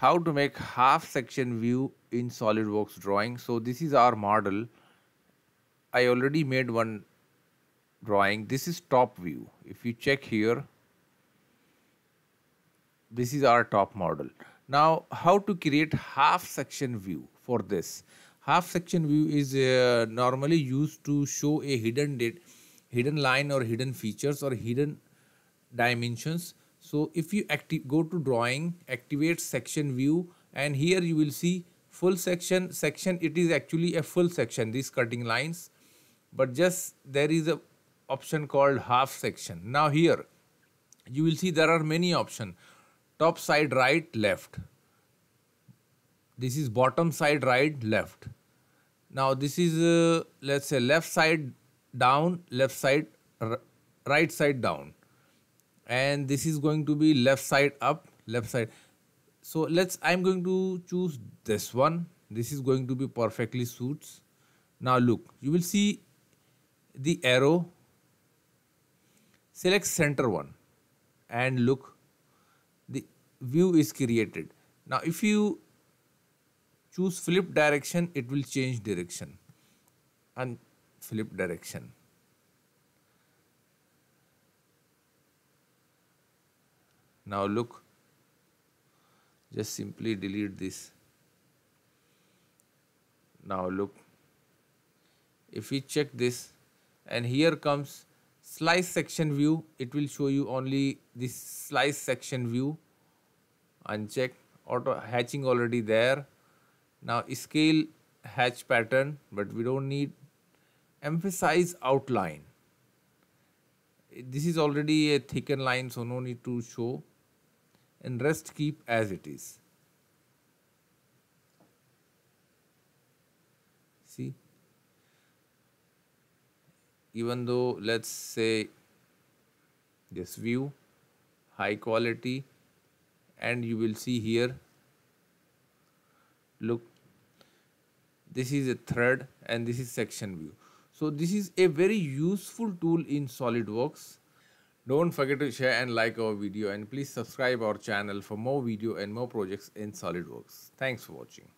how to make half section view in SolidWorks drawing. So this is our model. I already made one drawing. This is top view. If you check here, this is our top model. Now how to create half section view for this. Half section view is uh, normally used to show a hidden date, hidden line or hidden features or hidden dimensions so if you go to drawing, activate section view and here you will see full section, section it is actually a full section these cutting lines. But just there is a option called half section. Now here you will see there are many options top side right left. This is bottom side right left. Now this is uh, let's say left side down left side right side down and this is going to be left side up left side. So let's i'm going to choose this one. This is going to be perfectly suits. Now look you will see the arrow. Select center one and look the view is created. Now if you choose flip direction it will change direction. And flip direction now look just simply delete this. Now look if we check this and here comes slice section view it will show you only this slice section view. Uncheck auto hatching already there. Now scale hatch pattern but we don't need emphasize outline. This is already a thickened line so no need to show and rest keep as it is. See, even though let's say this view, high quality, and you will see here, look, this is a thread and this is section view. So this is a very useful tool in SolidWorks don't forget to share and like our video and please subscribe our channel for more video and more projects in SolidWorks. Thanks for watching.